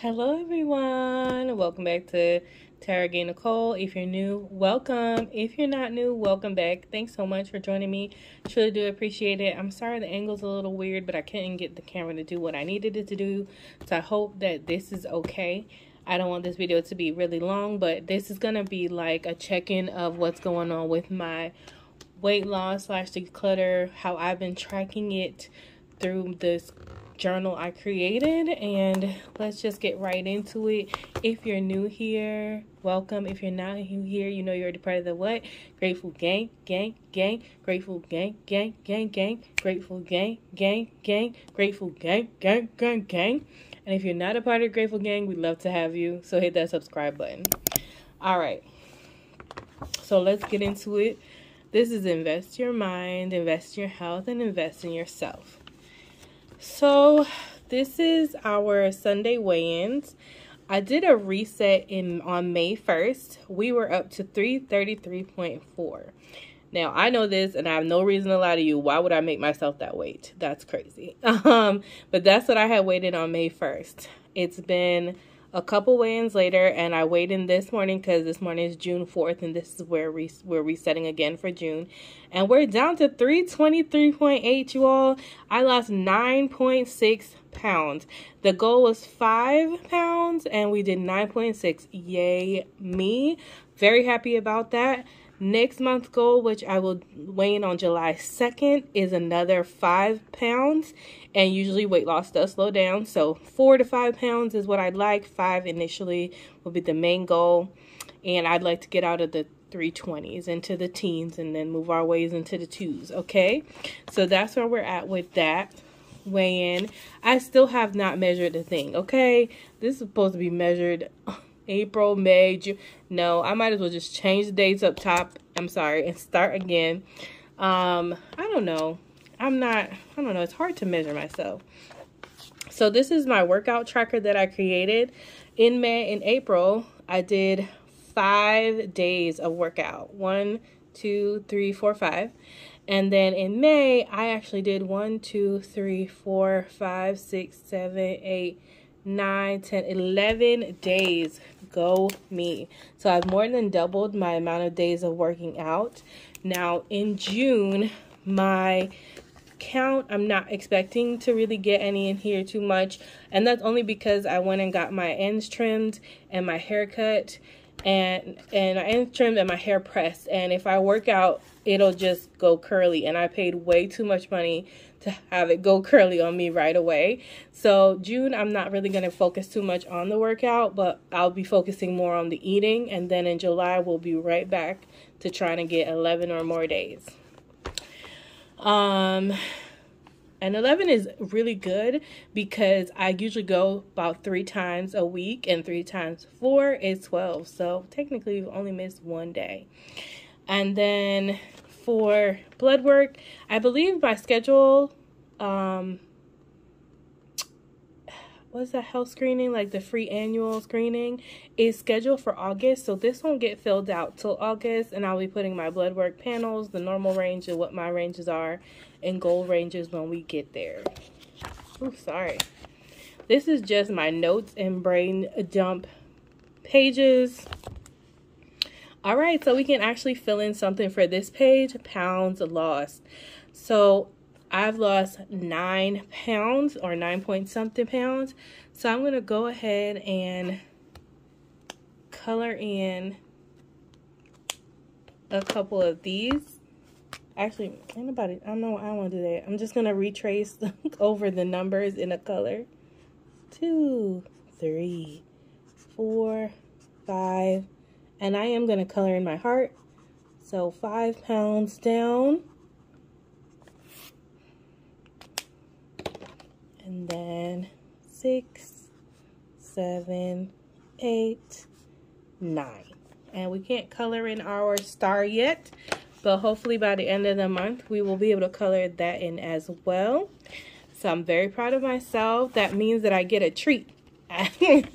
Hello, everyone. Welcome back to TaragayeNicole. If you're new, welcome. If you're not new, welcome back. Thanks so much for joining me. Truly do appreciate it. I'm sorry the angle's a little weird, but I couldn't get the camera to do what I needed it to do. So I hope that this is okay. I don't want this video to be really long, but this is going to be like a check-in of what's going on with my weight loss slash declutter, how I've been tracking it through this journal I created and let's just get right into it. If you're new here, welcome. If you're not new here, you know you're already part of the what? Grateful gang, gang, gang, grateful gang, gang, gang, gang, grateful gang, gang, gang, grateful gang, gang, gang, gang. And if you're not a part of Grateful Gang, we'd love to have you. So hit that subscribe button. All right. So let's get into it. This is invest your mind, invest in your health, and invest in yourself. So this is our Sunday weigh-ins. I did a reset in on May 1st. We were up to 333.4. Now, I know this and I have no reason to lie to you. Why would I make myself that weight? That's crazy. Um, but that's what I had weighted on May 1st. It's been a couple weigh-ins later and I weighed in this morning because this morning is June 4th and this is where we, we're resetting again for June. And we're down to 323.8 you all. I lost 9.6 pounds. The goal was 5 pounds and we did 9.6. Yay me. Very happy about that. Next month's goal, which I will weigh in on July 2nd, is another five pounds. And usually weight loss does slow down. So four to five pounds is what I'd like. Five initially will be the main goal. And I'd like to get out of the 320s into the teens and then move our ways into the twos. Okay. So that's where we're at with that weigh in. I still have not measured the thing. Okay. This is supposed to be measured April, May, June. No, I might as well just change the dates up top. I'm sorry, and start again. Um, I don't know. I'm not, I don't know. It's hard to measure myself. So this is my workout tracker that I created. In May and April, I did five days of workout. One, two, three, four, five. And then in May, I actually did one, two, three, four, five, six, seven, eight, nine, ten, eleven days. Go me. So I've more than doubled my amount of days of working out. Now in June, my count, I'm not expecting to really get any in here too much. And that's only because I went and got my ends trimmed and my haircut and and my ends trimmed and my hair pressed and if I work out it'll just go curly and I paid way too much money to have it go curly on me right away. So June, I'm not really going to focus too much on the workout, but I'll be focusing more on the eating. And then in July, we'll be right back to trying to get 11 or more days. Um, and 11 is really good because I usually go about three times a week and three times four is 12. So technically you've only missed one day. And then for blood work. I believe my schedule, um, what's that health screening, like the free annual screening, is scheduled for August. So this won't get filled out till August, and I'll be putting my blood work panels, the normal range, and what my ranges are, and goal ranges when we get there. Oh, sorry. This is just my notes and brain dump pages. All right, so we can actually fill in something for this page, pounds lost. So I've lost nine pounds or nine point something pounds. So I'm going to go ahead and color in a couple of these. Actually, anybody, I don't know, I don't want to do that. I'm just going to retrace over the numbers in a color. Two, three, four, five, and I am going to color in my heart. So five pounds down. And then six, seven, eight, nine. And we can't color in our star yet, but hopefully by the end of the month, we will be able to color that in as well. So I'm very proud of myself. That means that I get a treat.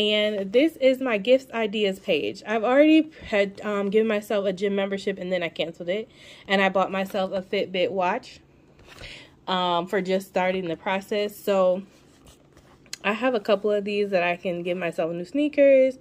and this is my gifts ideas page i've already had um, given myself a gym membership and then i canceled it and i bought myself a fitbit watch um, for just starting the process so I have a couple of these that I can give myself new sneakers,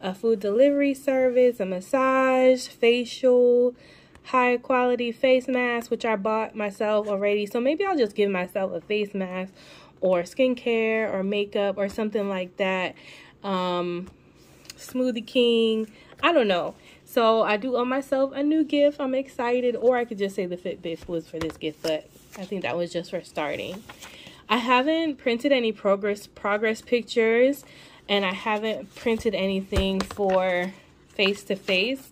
a food delivery service, a massage, facial, high quality face mask, which I bought myself already. So maybe I'll just give myself a face mask or skincare or makeup or something like that. Um, Smoothie King. I don't know. So I do owe myself a new gift. I'm excited. Or I could just say the Fitbit was for this gift, but I think that was just for starting. I haven't printed any progress progress pictures and I haven't printed anything for face to face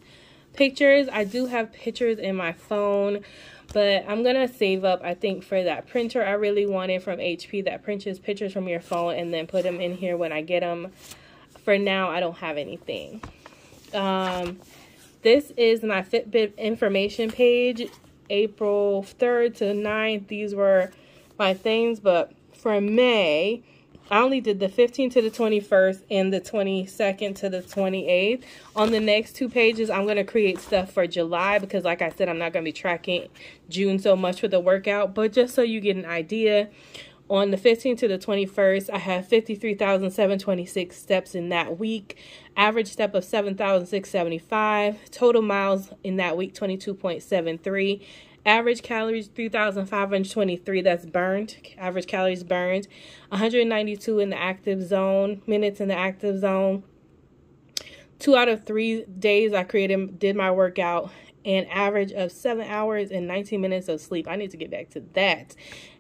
pictures. I do have pictures in my phone, but I'm to save up, I think, for that printer I really wanted from HP that prints pictures from your phone and then put them in here when I get them. For now, I don't have anything. Um, this is my Fitbit information page, April 3rd to 9th. These were my things, but for May, I only did the 15th to the 21st and the 22nd to the 28th. On the next two pages, I'm going to create stuff for July because like I said, I'm not going to be tracking June so much for the workout. But just so you get an idea, on the 15th to the 21st, I have 53,726 steps in that week. Average step of 7,675. Total miles in that week, 22.73. Average calories 3,523. That's burned. Average calories burned. 192 in the active zone. Minutes in the active zone. Two out of three days I created did my workout. An average of seven hours and 19 minutes of sleep. I need to get back to that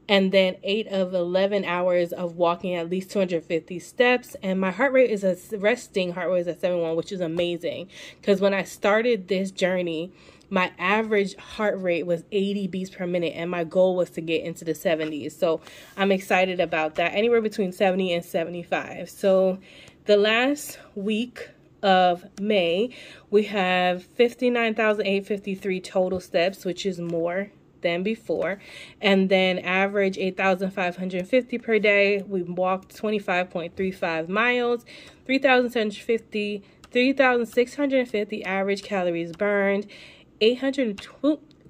and then 8 of 11 hours of walking at least 250 steps and my heart rate is a resting heart rate is at 71 which is amazing because when I started this journey my average heart rate was 80 beats per minute and my goal was to get into the 70s so i'm excited about that. Anywhere between 70 and 75 so the last week of may we have 59853 total steps which is more than before. And then average 8550 per day. We walked 25.35 miles 3750 3650 average calories burned 800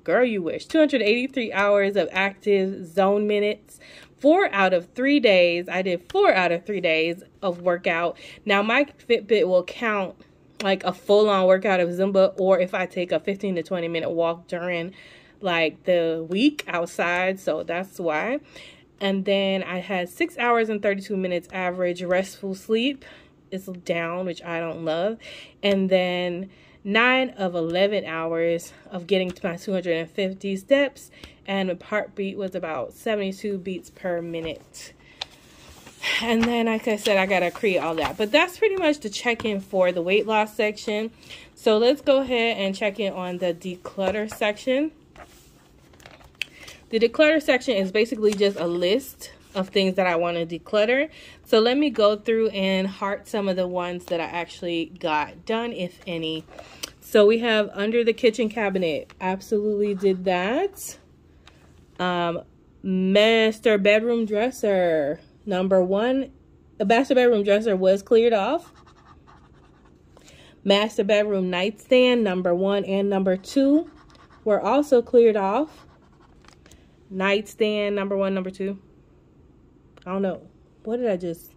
girl you wish. 283 hours of active zone minutes. Four out of three days i did four out of three days of workout. Now my fitbit will count like a full-on workout of zumba or if i take a 15 to 20 minute walk during like the week outside. So that's why. And then i had six hours and 32 minutes average restful sleep. Is down which i don't love. And then 9 of 11 hours of getting to my 250 steps and the heartbeat was about 72 beats per minute. And then like i said i gotta create all that. But that's pretty much the check-in for the weight loss section. So let's go ahead and check in on the declutter section. The declutter section is basically just a list of things that I want to declutter. So let me go through and heart some of the ones that I actually got done, if any. So we have under the kitchen cabinet. Absolutely did that. Um, master bedroom dresser. Number one, the master bedroom dresser was cleared off. Master bedroom nightstand, number one and number two, were also cleared off. Nightstand, number one, number two. I don't know. What did I just...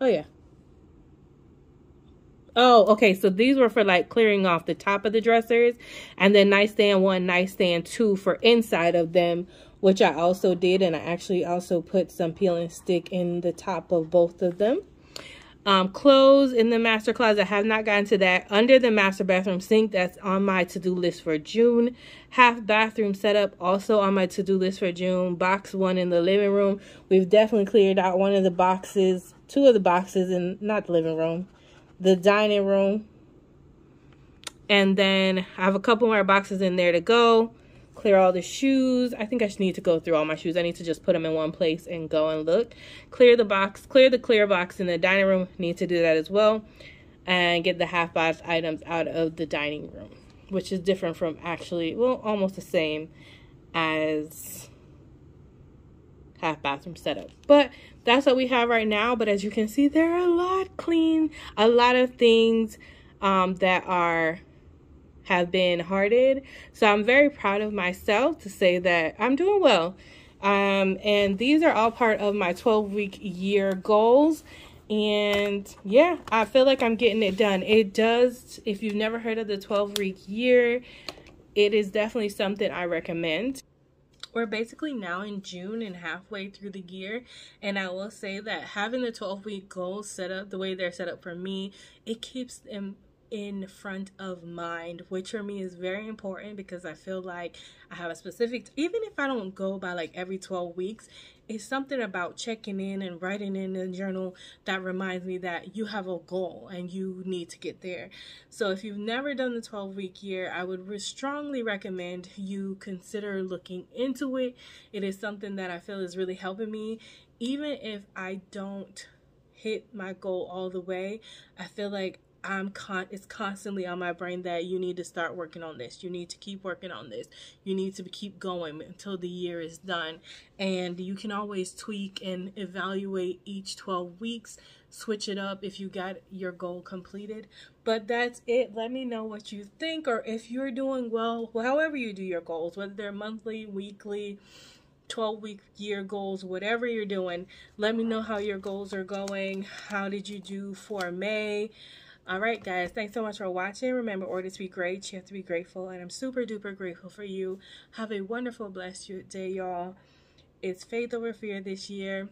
Oh, yeah. Oh, okay. So these were for like clearing off the top of the dressers. And then nightstand one, nightstand two for inside of them, which I also did. And I actually also put some peel and stick in the top of both of them. Um, clothes in the master closet. I have not gotten to that. Under the master bathroom sink, that's on my to-do list for June. Half bathroom setup, also on my to-do list for June. Box one in the living room. We've definitely cleared out one of the boxes, two of the boxes in, not the living room, the dining room. And then I have a couple more boxes in there to go. Clear all the shoes. I think I just need to go through all my shoes. I need to just put them in one place and go and look. Clear the box. Clear the clear box in the dining room. Need to do that as well. And get the half box items out of the dining room. Which is different from actually, well, almost the same as half bathroom setup. But that's what we have right now. But as you can see, there are a lot clean, a lot of things um, that are have been hearted. So I'm very proud of myself to say that I'm doing well. Um, and these are all part of my 12 week year goals. And yeah, I feel like I'm getting it done. It does, if you've never heard of the 12 week year, it is definitely something I recommend. We're basically now in June and halfway through the year, and I will say that having the 12 week goals set up the way they're set up for me, it keeps them in front of mind, which for me is very important because I feel like I have a specific, even if I don't go by like every 12 weeks, it's something about checking in and writing in a journal that reminds me that you have a goal and you need to get there. So if you've never done the 12 week year, I would strongly recommend you consider looking into it. It is something that I feel is really helping me, even if I don't hit my goal all the way. I feel like I'm con it's constantly on my brain that you need to start working on this. You need to keep working on this. You need to keep going until the year is done. And you can always tweak and evaluate each 12 weeks, switch it up if you got your goal completed. But that's it. Let me know what you think or if you're doing well, however you do your goals, whether they're monthly, weekly, 12 week year goals, whatever you're doing, let me know how your goals are going. How did you do for May? All right, guys, thanks so much for watching. Remember, order to be great, you have to be grateful, and I'm super duper grateful for you. Have a wonderful, blessed day, y'all. It's faith over fear this year,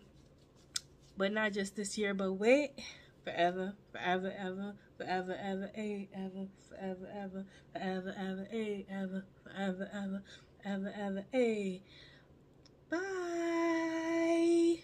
but not just this year, but wait, forever, forever, ever, forever, ever, a, ever, forever, ever, forever, ever, a, ever, forever, ever, ever, ever, a. Bye.